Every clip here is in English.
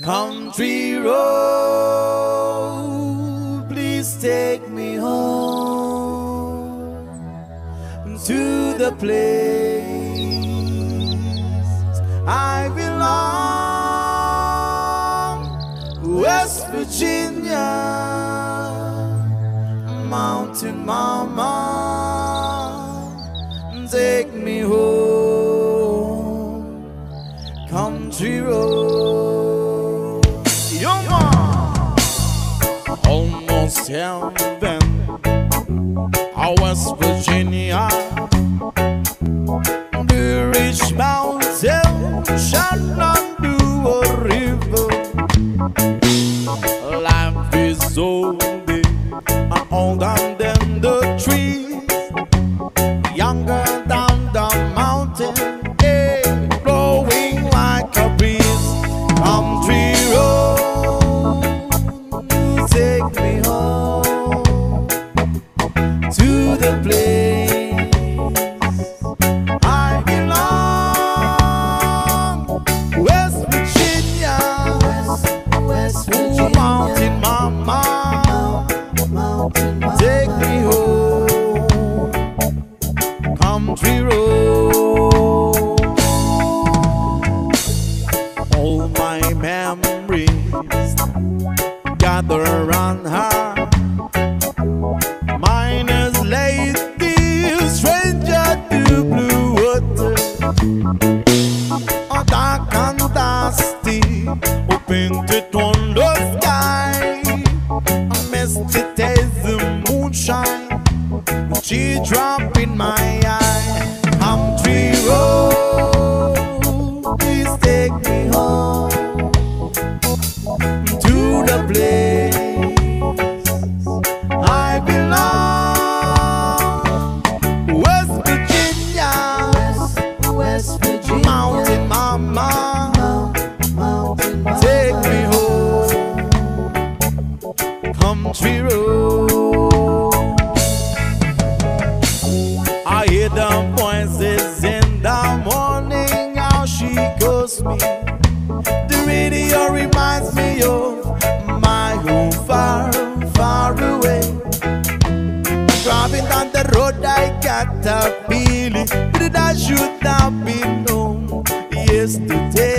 Country road, please take me home to the place I belong, West Virginia, Mountain Mama, take me home, country road. Almost heaven, our West Virginia. The place I belong. West Virginia, West, Virginia, Mountain Mama, take me home, country road. All my memories gather around her. Who painted on the sky. A misty taste of moonshine, she drop in my eye. Me. The radio reminds me of my home far, far away. Driving down the road, I got a feeling that I should have be yesterday. Yesterday,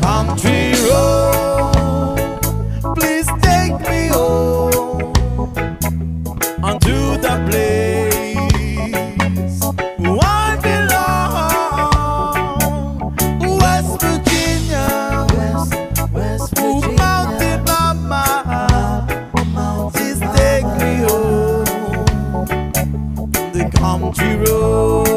Country road, please take me home onto place where I belong, West Virginia, West, Virginia. Mama, take me home the country road.